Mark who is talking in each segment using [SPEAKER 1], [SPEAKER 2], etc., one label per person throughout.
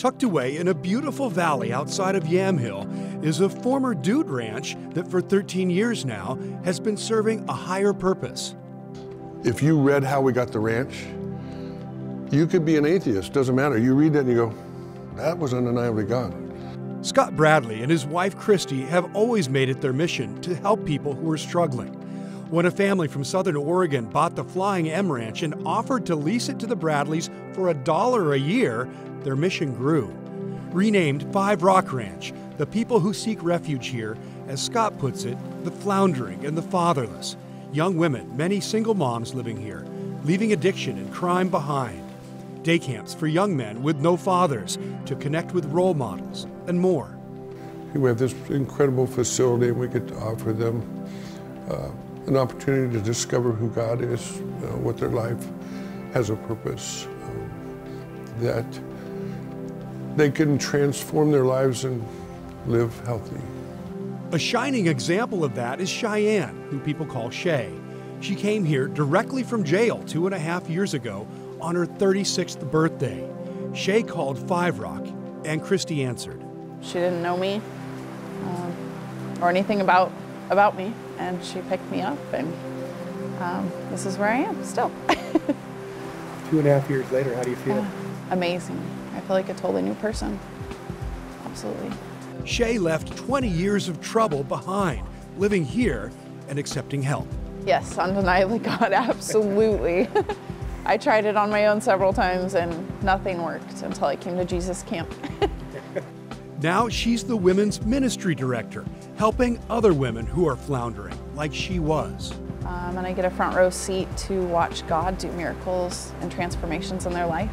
[SPEAKER 1] Tucked away in a beautiful valley outside of Yamhill is a former dude ranch that for 13 years now has been serving a higher purpose.
[SPEAKER 2] If you read How We Got the Ranch, you could be an atheist, doesn't matter. You read that and you go, that was undeniably God.
[SPEAKER 1] Scott Bradley and his wife Christy have always made it their mission to help people who are struggling. When a family from southern Oregon bought the Flying M Ranch and offered to lease it to the Bradleys for a dollar a year, their mission grew. Renamed Five Rock Ranch, the people who seek refuge here, as Scott puts it, the floundering and the fatherless. Young women, many single moms living here, leaving addiction and crime behind. Day camps for young men with no fathers to connect with role models and more.
[SPEAKER 2] We have this incredible facility and we get to offer them uh, an opportunity to discover who God is, uh, what their life has a purpose, um, that they can transform their lives and live healthy.
[SPEAKER 1] A shining example of that is Cheyenne, who people call Shay. She came here directly from jail two and a half years ago on her 36th birthday. Shay called Five Rock, and Christy answered.
[SPEAKER 3] She didn't know me um, or anything about about me, and she picked me up, and um, this is where I am still.
[SPEAKER 4] Two and a half years later, how do you feel? Uh,
[SPEAKER 3] amazing. I feel like a totally new person. Absolutely.
[SPEAKER 1] Shay left 20 years of trouble behind, living here and accepting help.
[SPEAKER 3] Yes, undeniably God, absolutely. I tried it on my own several times and nothing worked until I came to Jesus Camp.
[SPEAKER 1] now she's the women's ministry director helping other women who are floundering, like she was.
[SPEAKER 3] Um, and I get a front row seat to watch God do miracles and transformations in their life.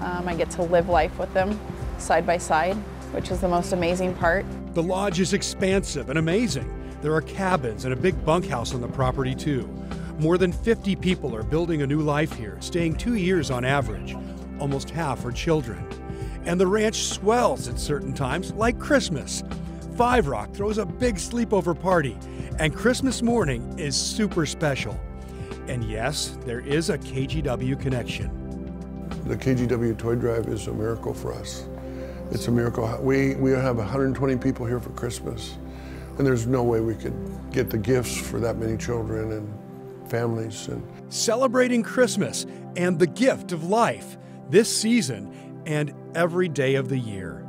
[SPEAKER 3] Um, I get to live life with them side by side, which is the most amazing part.
[SPEAKER 1] The lodge is expansive and amazing. There are cabins and a big bunkhouse on the property, too. More than 50 people are building a new life here, staying two years on average. Almost half are children. And the ranch swells at certain times, like Christmas. Five Rock throws a big sleepover party, and Christmas morning is super special. And yes, there is a KGW connection.
[SPEAKER 2] The KGW Toy Drive is a miracle for us. It's a miracle. We, we have 120 people here for Christmas, and there's no way we could get the gifts for that many children and families. And
[SPEAKER 1] Celebrating Christmas and the gift of life this season and every day of the year.